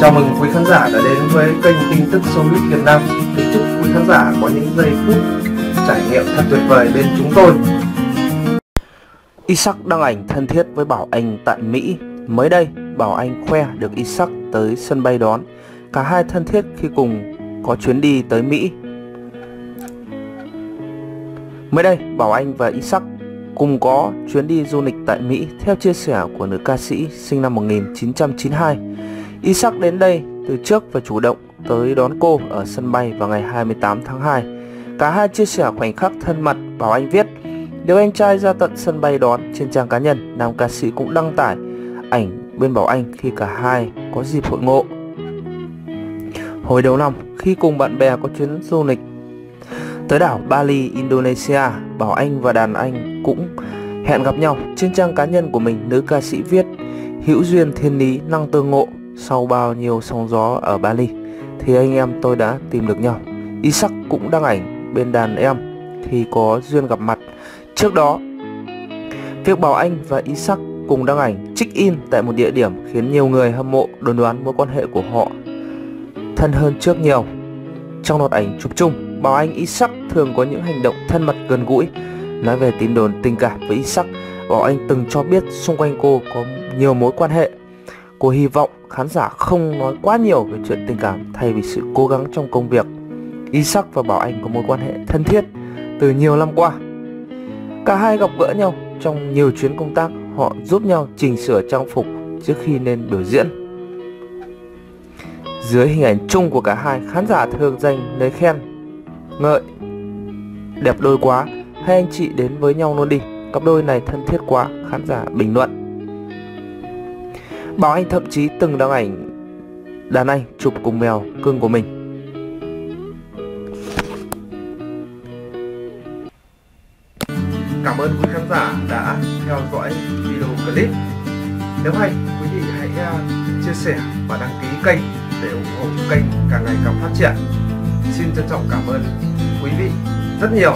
Chào mừng quý khán giả đã đến với kênh tin tức Showbiz Việt Nam. Kính chúc quý khán giả có những giây phút trải nghiệm thật tuyệt vời bên chúng tôi. Isaac đăng ảnh thân thiết với Bảo Anh tại Mỹ. Mới đây, Bảo Anh khoe được Isaac tới sân bay đón. Cả hai thân thiết khi cùng có chuyến đi tới Mỹ. Mới đây, Bảo Anh và Isaac cùng có chuyến đi du lịch tại Mỹ theo chia sẻ của nữ ca sĩ sinh năm 1992. Isaac đến đây từ trước và chủ động tới đón cô ở sân bay vào ngày 28 tháng 2. Cả hai chia sẻ khoảnh khắc thân mật, Bảo Anh viết Điều anh trai ra tận sân bay đón trên trang cá nhân, nam ca sĩ cũng đăng tải ảnh bên Bảo Anh khi cả hai có dịp hội ngộ. Hồi đầu năm, khi cùng bạn bè có chuyến du lịch tới đảo Bali, Indonesia, Bảo Anh và đàn anh cũng hẹn gặp nhau trên trang cá nhân của mình. Nữ ca sĩ viết hữu duyên thiên lý năng tương ngộ sau bao nhiêu sóng gió ở Bali thì anh em tôi đã tìm được nhau. Isaac cũng đăng ảnh bên đàn em thì có duyên gặp mặt. Trước đó, việc Bảo Anh và Isaac cùng đăng ảnh check-in tại một địa điểm khiến nhiều người hâm mộ đồn đoán mối quan hệ của họ thân hơn trước nhiều. Trong loạt ảnh chụp chung, Bảo Anh Isaac thường có những hành động thân mật gần gũi. Nói về tin đồn tình cảm với Isaac, Bảo Anh từng cho biết xung quanh cô có nhiều mối quan hệ. Cô hy vọng khán giả không nói quá nhiều về chuyện tình cảm thay vì sự cố gắng trong công việc. Isaac và Bảo Anh có mối quan hệ thân thiết từ nhiều năm qua. Cả hai gặp gỡ nhau trong nhiều chuyến công tác, họ giúp nhau chỉnh sửa trang phục trước khi lên biểu diễn. Dưới hình ảnh chung của cả hai, khán giả thường dành lời khen, ngợi, đẹp đôi quá, hai anh chị đến với nhau luôn đi, cặp đôi này thân thiết quá, khán giả bình luận. Bảo Anh thậm chí từng đăng ảnh đàn anh chụp cùng mèo cưng của mình. Cảm ơn quý khán giả đã theo dõi video clip. Nếu hay, quý vị hãy à, chia sẻ và đăng ký kênh để ủng hộ kênh càng ngày càng phát triển. Xin trân trọng cảm ơn quý vị rất nhiều.